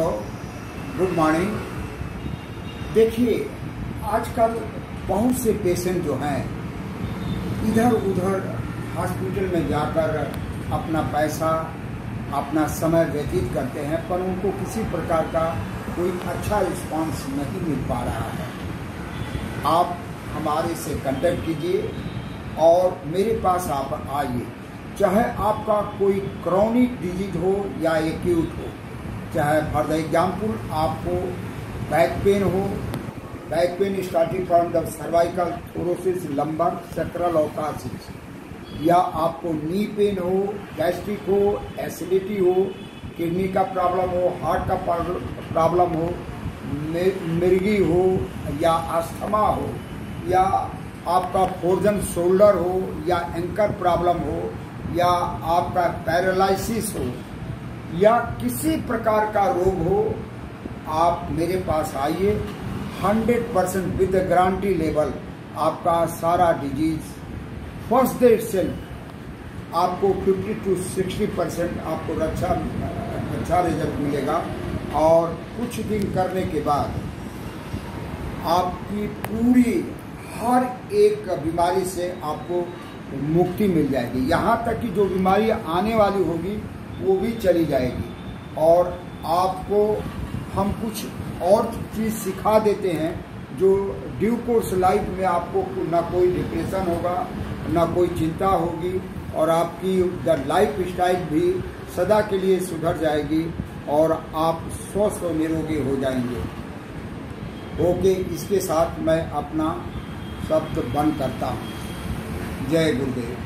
Good morning देखिए, आजकल बहुत से पेशेंट जो हैं इधर उधर हॉस्पिटल में जाकर अपना पैसा, अपना समय व्यतीत करते हैं, पर उनको किसी प्रकार का कोई अच्छा रिस्पांस नहीं मिल पा रहा है। आप हमारे से कंटेक्ट कीजिए और मेरे पास आप आइए। चाहे आपका कोई क्रॉनिक डिज़ीज़ हो या एक्यूट हो चाहे फॉर द एग्ज़ाम्पल आपको बैक पेन हो back pain starting from the cervical thoracic lumbar sacral ऑकासिस या आपको नी पेन हो गैस्ट्रिक हो एसिडिटी हो किडनी का प्रॉब्लम हो हार्ट का प्रॉब्लम हो मिर्गी हो, या अस्थमा हो, या आपका फोर्जन शोल्डर हो, या एंकर प्रॉब्लम हो, या आपका पैरालिसिस हो या किसी प्रकार का रोग हो, आप मेरे पास आइए। 100 परसेंट विद गारंटी लेवल आपका सारा डिज़ीज़ फ़र्स्ट डे सेल्फ आपको 50 टू 60 परसेंट आपको अच्छा अच्छा रिज़ल्ट मिलेगा। और कुछ दिन करने के बाद आपकी पूरी, हर एक बीमारी से आपको मुक्ति मिल जाएगी। यहाँ तक कि जो बीमारी आने वाली होगी वो भी चली जाएगी। और आपको हम कुछ और चीज़ सिखा देते हैं जो ड्यू कोर्स लाइफ में आपको ना कोई डिप्रेशन होगा, ना कोई चिंता होगी और आपकी द लाइफ स्टाइल भी सदा के लिए सुधर जाएगी और आप स्वस्थ और निरोगी हो जाएँगे। ओके, इसके साथ मैं अपना शब्द बंद करता हूँ। जय गुरुदेव।